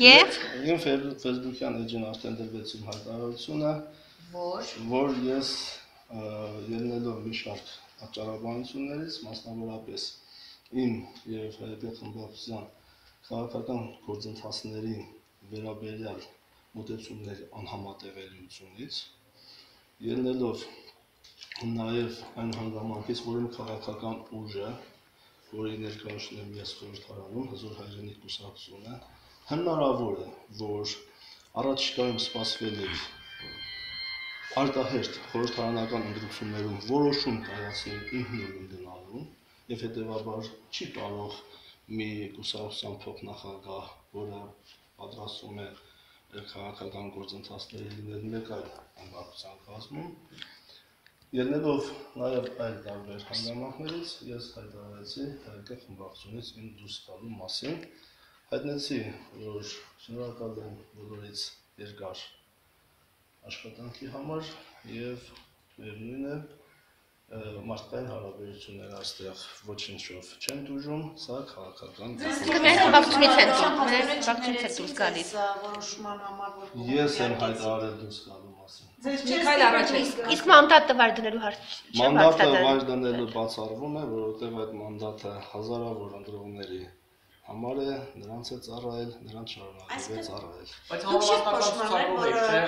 Եվ Իմ Facebook-յան էջին արդեն դրվեց իմ հայտարարությունը, Որ որ ես ելնելով մի շարք աճարաբանություններից, մասնավորապես իմ եւ Հայդե Խմբապսյան քաղաքական գործընթացների վերաբերյալ մոտեցումների անհամատեղելիությունից, ելնելով նաև այն հանգամանքից, որ իմ քաղաքական ուժը, որի ներկայացնում եմ ես խորհրդարանում, հզոր հայրենիք կուսակցությունը, հնարավոր է, որ առաջիկայում սպասվելիք արտահերտ խորհրդարանական ընտրություններում որոշում կայացնել ինքնուրույն գնալու եւ հետեւաբար չի կարող մի կուսակցության փոխնախագահ, որը պատրաստվում է քաղաքական գործընթացների լինել մեկ այլ հանգամանքության կազմում Ելնելով նաև այլ տարբեր հանգամանքներից, ես հայտարարեցի հայկական խմբակցությունից իմ դուրս գալու մասին։ Հայտնեցի, որ շնորհակալ եմ բոլորից երկար աշխատանքի համար եւ միևնույն է ը, մարդկային հարաբերությունները այստեղ ոչինչով չեն դժում, սա քաղաքական Մեր խմբակցությունից են դուրս- խմբակցությունից են դուրս գալիս։ որոշման համար որ Ես եմ հայտարարել դուրս գալու մասին։ Ձեզ Մի չէ քայլ առաջ է Իսկ իսկ մանդատը վար դնելու հարց չէ Մանդատը վայր դնելու բացառվում է, որովհետև այդ մանդատը հազարավոր ընտրողների համար է, նրանց է ծառայել, նրանց շարունակել է ծառայել։ Բայց համապատասխան ցուցակով եք, չէ,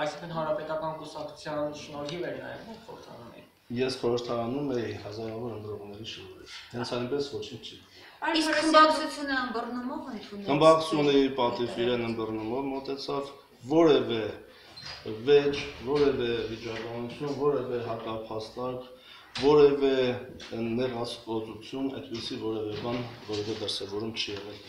այսինքն հանրապետական կուսակցության շնորհիվ եք նաև խորհրդարանում։ Ես խորհրդարանում էի հազարավոր ընտրողների շնորհիվ։ Հենց այնպես ոչինչ չի։ Իսկ խմբակցությունը ըմբռնումով ընդունել։ Խմբակցությունը իր պատիվ իրեն ըմբռնումով մոտեցավ որևէ վեճ, որևէ վիճակահանություն, որևէ հակափաստակ, որևէ նեղացկոտություն, այդպիսի որևէ բան, որևէ դրսևորում չի եղել